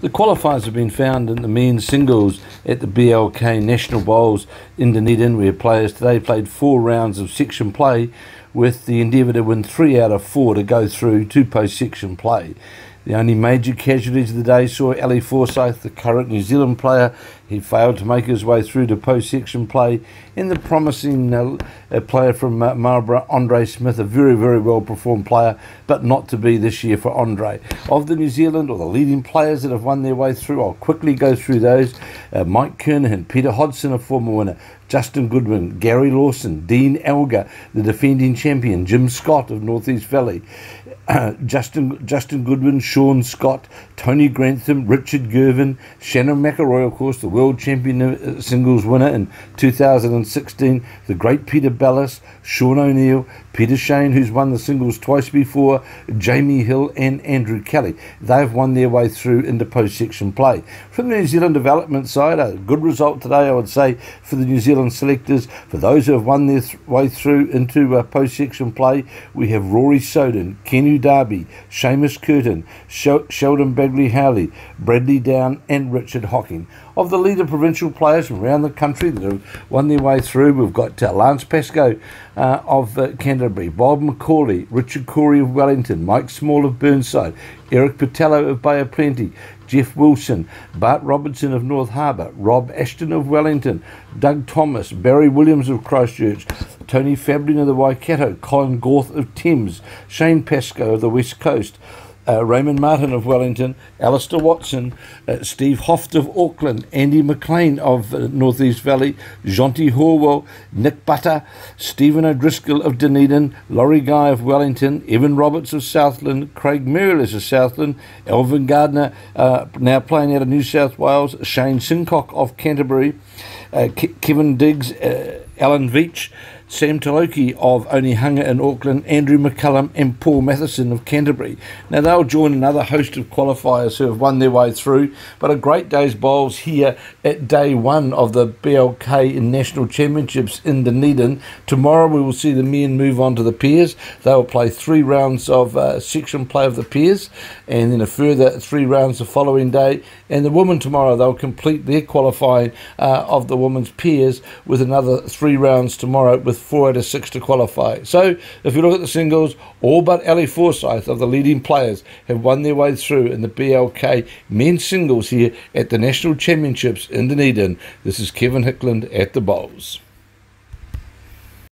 The qualifiers have been found in the men's singles at the BLK National Bowls in Dunedin, where players today played four rounds of section play with the endeavour to win three out of four to go through to post section play. The only major casualties of the day saw Ali Forsyth, the current New Zealand player. He failed to make his way through to post section play. In the promising uh, player from uh, Marlborough, Andre Smith, a very, very well performed player, but not to be this year for Andre. Of the New Zealand or the leading players that have won their way through, I'll quickly go through those. Uh, Mike Kernaghan, Peter Hodgson, a former winner, Justin Goodwin, Gary Lawson, Dean Elgar, the defending champion, Jim Scott of Northeast Valley, Justin Justin Goodwin, Sean Scott, Tony Grantham, Richard Gervin, Shannon McIlroy, of course, the world champion uh, singles winner in 2016, the great Peter Belliss, Sean O'Neill, Peter Shane, who's won the singles twice before, Jamie Hill, and Andrew Kelly. They've won their way through into post section play. From the New Zealand development side, a good result today, I would say, for the New Zealand selectors. For those who have won their th- way through into uh, post section play, we have Rory Soden, Kenu Darby, Seamus Curtin, Sh- Sheldon Bagrie-Howley, Bradley Down, and Richard Hocking. Of the leader provincial players from around the country that have won their way through, we've got uh, Lance Pascoe uh, of uh, Canterbury, Bob McCauley, Richard Corey of Wellington, Mike Small of Burnside, Eric Patello of Bay of Plenty, Jeff Wilson, Bart Robinson of North Harbour, Rob Ashton of Wellington, Doug Thomas, Barry Williams of Christchurch, Tony Fablin of the Waikato, Colin Gorth of Thames, Shane Pascoe of the West Coast, uh, Raymond Martin of Wellington, Alistair Watson, uh, Steve Hoft of Auckland, Andy McLean of uh, Northeast Valley, Jonty Horwell, Nick Butter, Stephen O'Driscoll of Dunedin, Laurie Guy of Wellington, Evan Roberts of Southland, Craig Merrillis of Southland, Elvin Gardner, uh, now playing out of New South Wales, Shane Sincock of Canterbury, uh, K- Kevin Diggs, uh, Alan Veach, Sam Taloki of Onehunga in Auckland, Andrew McCullum, and Paul Matheson of Canterbury. Now they'll join another host of qualifiers who have won their way through, but a great day's bowls here at day one of the BLK National Championships in Dunedin. Tomorrow we will see the men move on to the pairs. They will play three rounds of uh, section play of the pairs, and then a further three rounds the following day. And the women tomorrow they'll complete their qualifying uh, of the women's pairs with another three rounds tomorrow with four out of six to qualify. So if you look at the singles, all but Ali Forsyth of the leading players have won their way through in the BLK men's singles here at the National Championships in Dunedin. This is Kevin Hickland at the Bowls.